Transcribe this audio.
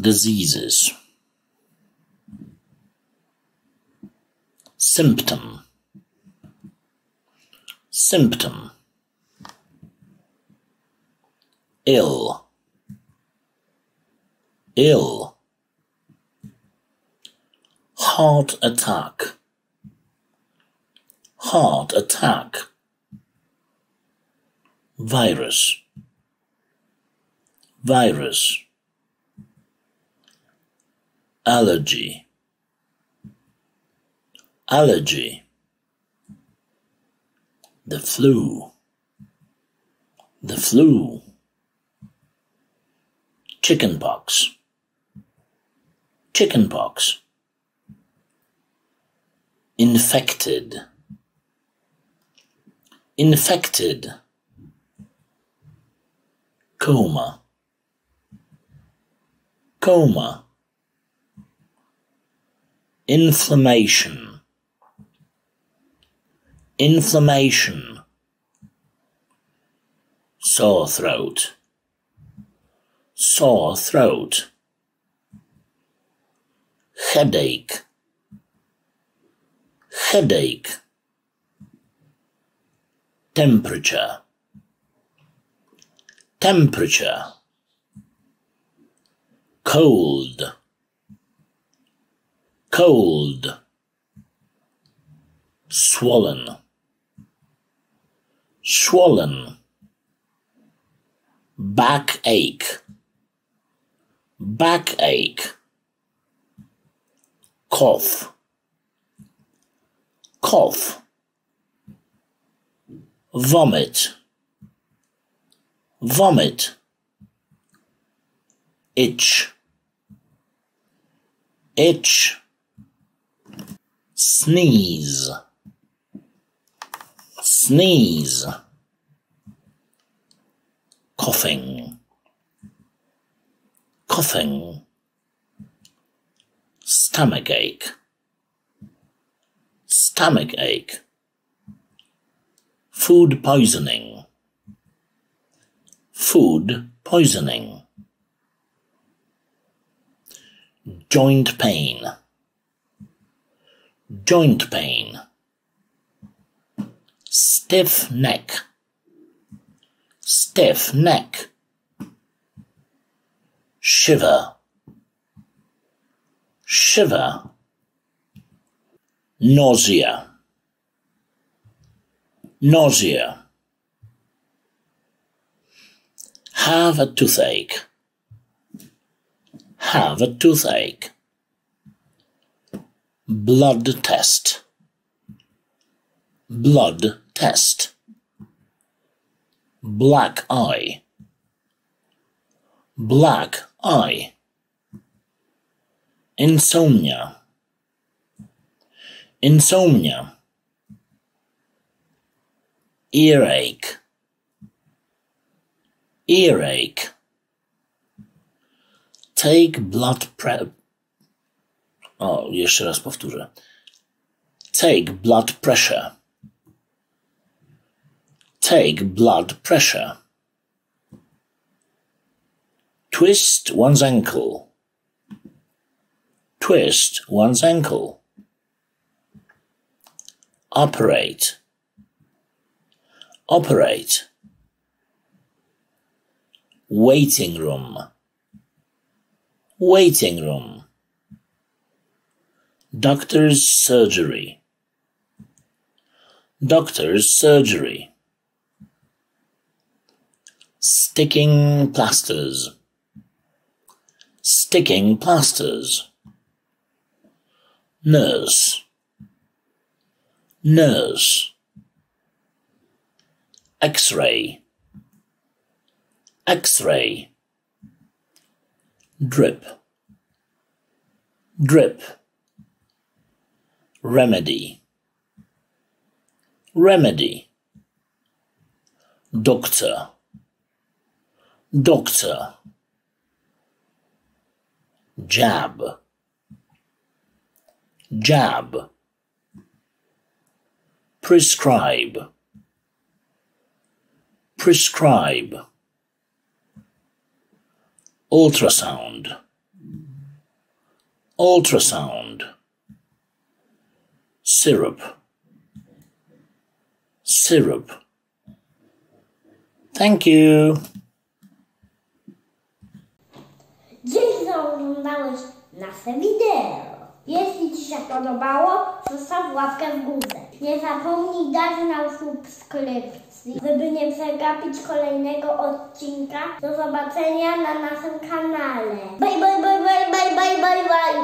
diseases. Symptom. Symptom. Ill. Ill. Heart attack. Heart attack. Virus. Virus allergy. Allergy. The flu. The flu. Chickenpox chickenpox infected. Infected. Coma. Coma inflammation. Inflammation. Sore throat. Sore throat. Headache. Headache. Temperature. Temperature. Cold cold swollen swollen backache backache cough cough vomit vomit itch itch sneeze. Sneeze. Coughing. Coughing. Stomachache stomachache food poisoning. Food poisoning. Joint pain joint pain stiff neck stiff neck shiver shiver nausea nausea. Have a toothache. Have a toothache blood test. Blood test. Black eye. Black eye. Insomnia. Insomnia. Earache. Earache. Take blood pre o, jeszcze raz powtórzę. Take blood pressure. Take blood pressure. Twist one's ankle. Twist one's ankle. Operate. Operate. Waiting room. Waiting room doctor's surgery. Doctor's surgery. Sticking plasters. Sticking plasters. Nurse. Nurse. X-ray. X-ray. Drip. Drip remedy. Remedy. Doctor. Doctor. Jab. Jab. Prescribe. Prescribe. Ultrasound, ultrasound, syrup, syrup. Thank you. Dzięki za oglądałeś nasze wideo. Jeśli Ci się podobało, zostaw łapkę w górę. Nie zapomnij dać nam subskrypcji, żeby nie przegapić kolejnego odcinka. Do zobaczenia na naszym kanale. Bye, bye, bye, bye, bye, bye, bye, bye.